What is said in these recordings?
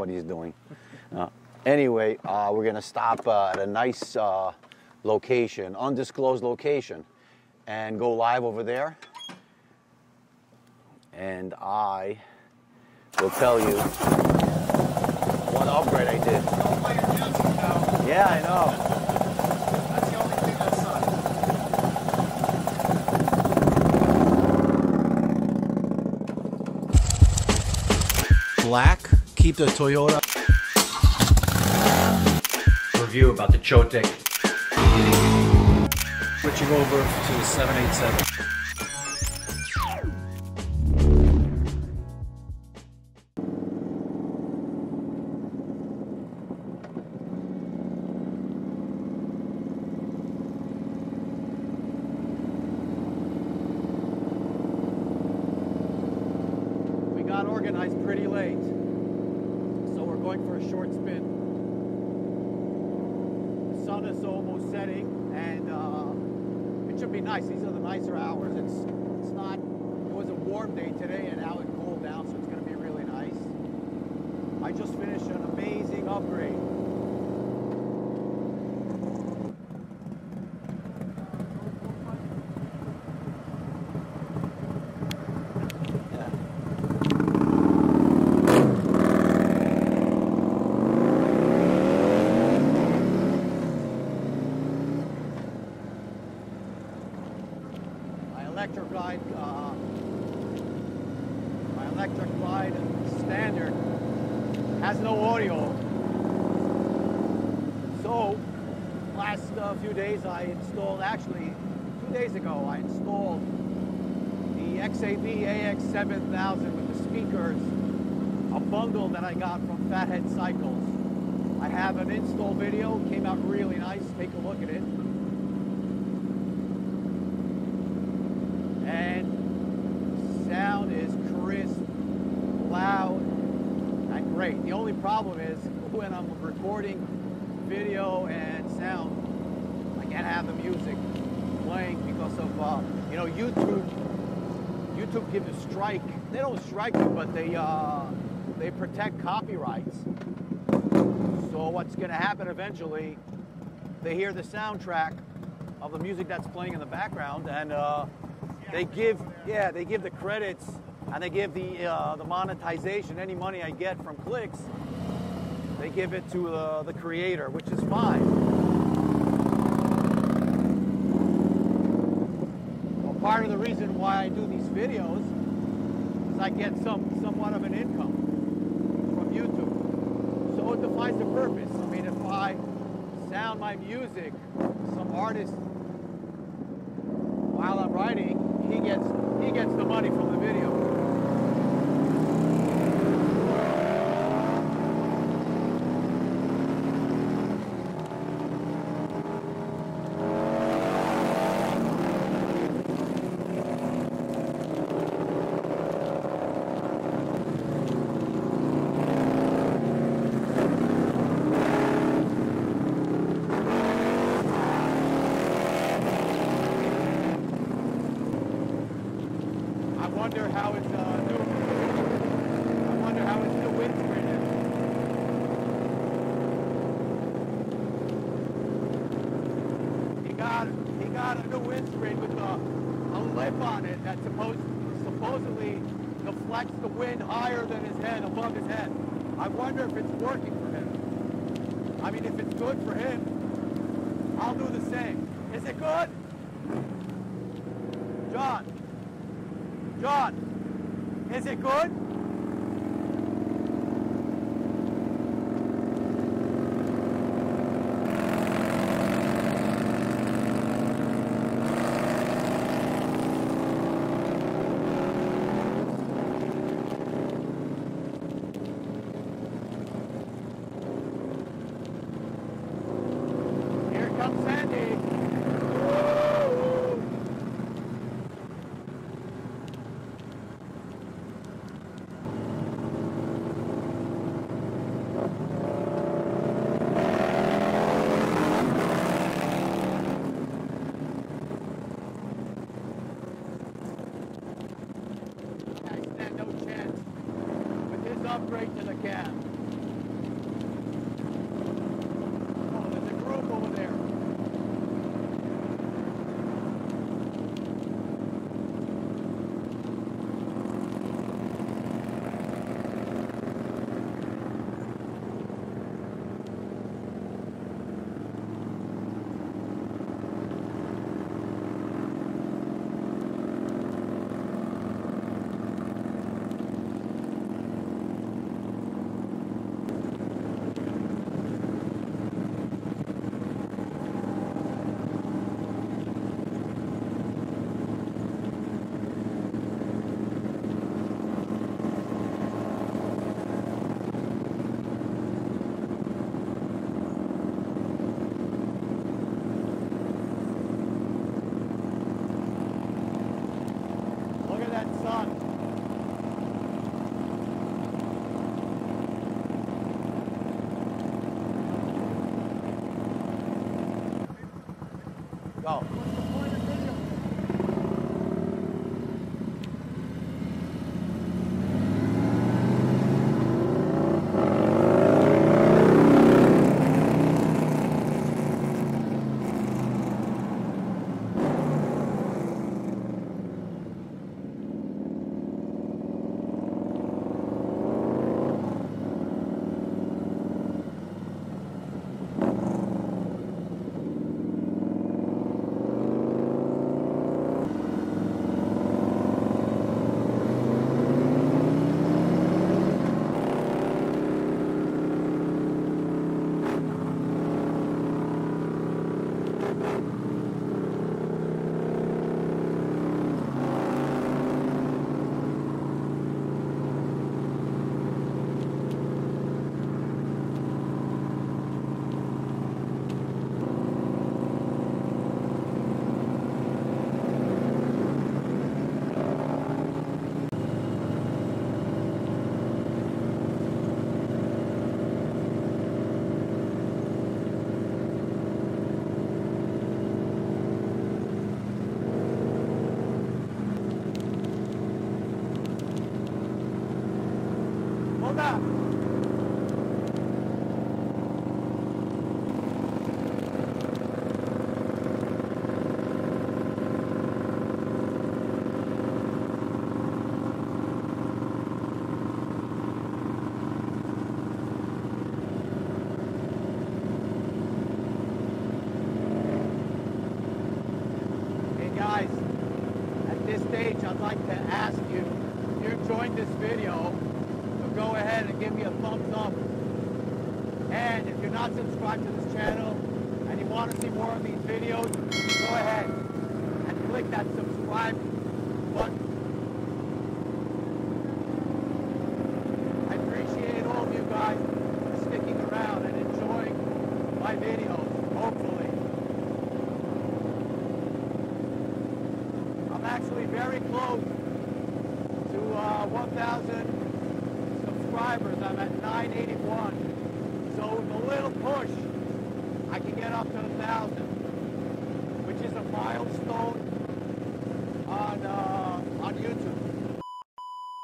what he's doing. Uh, anyway, uh, we're gonna stop uh, at a nice uh, location, undisclosed location, and go live over there. And I will tell you what upgrade I did. Yeah, I know. Black, keep the Toyota. review about the Chotek. Switching over to the 787. We got organized pretty late, so we're going for a short spin. The sun is almost setting, and uh, it should be nice. These are the nicer hours. It's it's not. It was a warm day today, and now it cooled down, so it's going to be really nice. I just finished an amazing upgrade. My glide, uh, my Electra glide standard has no audio. So, last uh, few days I installed, actually, two days ago, I installed the XAV AX7000 with the speakers, a bundle that I got from Fathead Cycles. I have an install video, came out really nice, take a look at it. and sound is crisp, loud, and great. The only problem is when I'm recording video and sound, I can't have the music playing because of uh, you know YouTube. YouTube gives a strike. They don't strike you, but they uh, they protect copyrights. So what's going to happen eventually? They hear the soundtrack of the music that's playing in the background, and uh, they give yeah they give the credits and they give the uh, the monetization any money I get from clicks they give it to uh, the creator which is fine. Well part of the reason why I do these videos is I get some somewhat of an income from YouTube. So it defies the purpose. I mean if I sound my music some artist while I'm writing, he gets he gets the money from the video. I wonder how it's uh, new. I wonder how it's new windscreen is. He got he got a new windscreen with a, a lip on it that supposed supposedly deflects the wind higher than his head, above his head. I wonder if it's working for him. I mean, if it's good for him, I'll do the same. Is it good? John. John, is it good? upgrade to the cab. Go. Enjoyed this video, to go ahead and give me a thumbs up. And if you're not subscribed to this channel and you want to see more of these videos, go ahead and click that subscribe button. I appreciate all of you guys for sticking around and enjoying my videos, hopefully. I'm actually very close uh, 1,000 subscribers. I'm at 981. So with a little push, I can get up to 1,000, which is a milestone on, uh, on YouTube.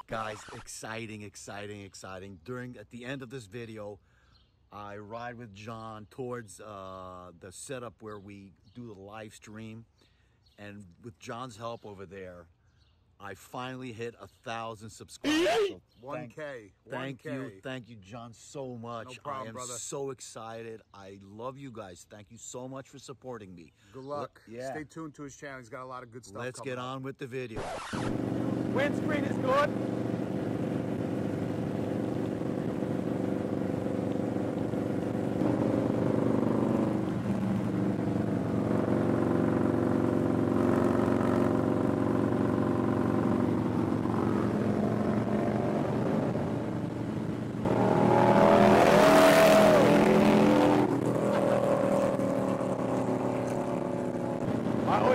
Guys, exciting, exciting, exciting. During at the end of this video, I ride with John towards uh, the setup where we do the live stream, and with John's help over there, I finally hit a thousand subscribers. So One thank- K. Thank One you, thank you, John, so much. No problem, I am brother. so excited. I love you guys. Thank you so much for supporting me. Good luck. Yeah. Stay tuned to his channel. He's got a lot of good stuff. Let's coming get up. on with the video. Windscreen is good.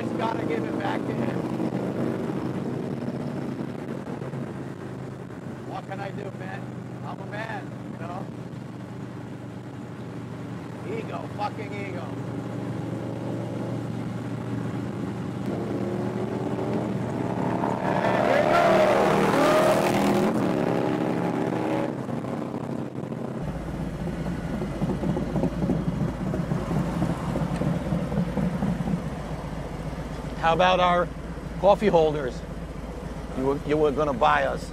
Always gotta give it back to him. What can I do, man? I'm a man, you know? Ego, fucking ego. How about our coffee holders? You were, you were gonna buy us.